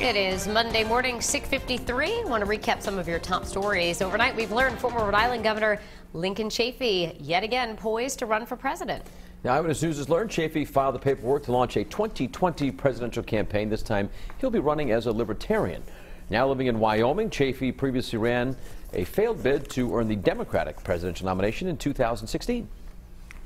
It is Monday morning, 653. want to recap some of your top stories. Overnight, we've learned former Rhode Island Governor Lincoln Chafee, yet again poised to run for president. Now, Eyewitness News has learned Chafee filed the paperwork to launch a 2020 presidential campaign. This time, he'll be running as a libertarian. Now living in Wyoming, Chafee previously ran a failed bid to earn the Democratic presidential nomination in 2016.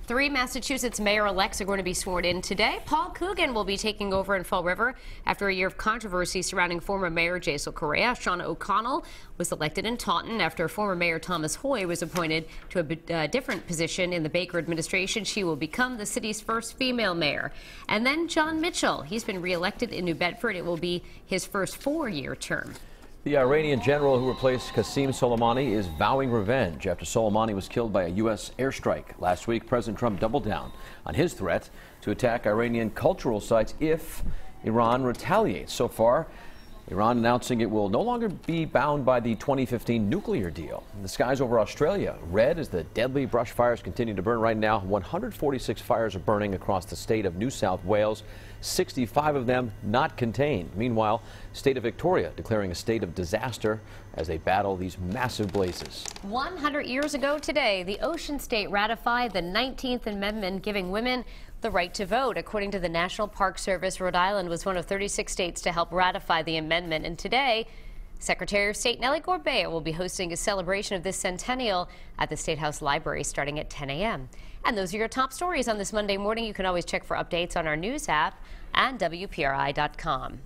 Three Massachusetts mayor-elects are going to be sworn in today. Paul Coogan will be taking over in Fall River after a year of controversy surrounding former Mayor Jasiel Correia. Shaunna O'Connell was elected in Taunton after former Mayor Thomas Hoye was appointed to a uh, different position in the Baker administration. She will become the city's first female mayor. And then John Mitchell. He's been reelected in New Bedford. It will be his first four-year term. The Iranian general who replaced Qasem Soleimani is vowing revenge after Soleimani was killed by a U.S. airstrike. Last week, President Trump doubled down on his threat to attack Iranian cultural sites if Iran retaliates. So far, Iran announcing it will no longer be bound by the 2015 nuclear deal. The skies over Australia red as the deadly brush fires continue to burn right now. 146 fires are burning across the state of New South Wales, 65 of them not contained. Meanwhile, state of Victoria declaring a state of disaster as they battle these massive blazes. 100 years ago today, the Ocean State ratified the 19th Amendment giving women the right to vote. According to the National Park Service, Rhode Island was one of 36 states to help ratify the amendment. And today, Secretary of State Nellie Gorbea will be hosting a celebration of this centennial at the State House Library starting at 10 a.m. And those are your top stories on this Monday morning. You can always check for updates on our news app and WPRI.com.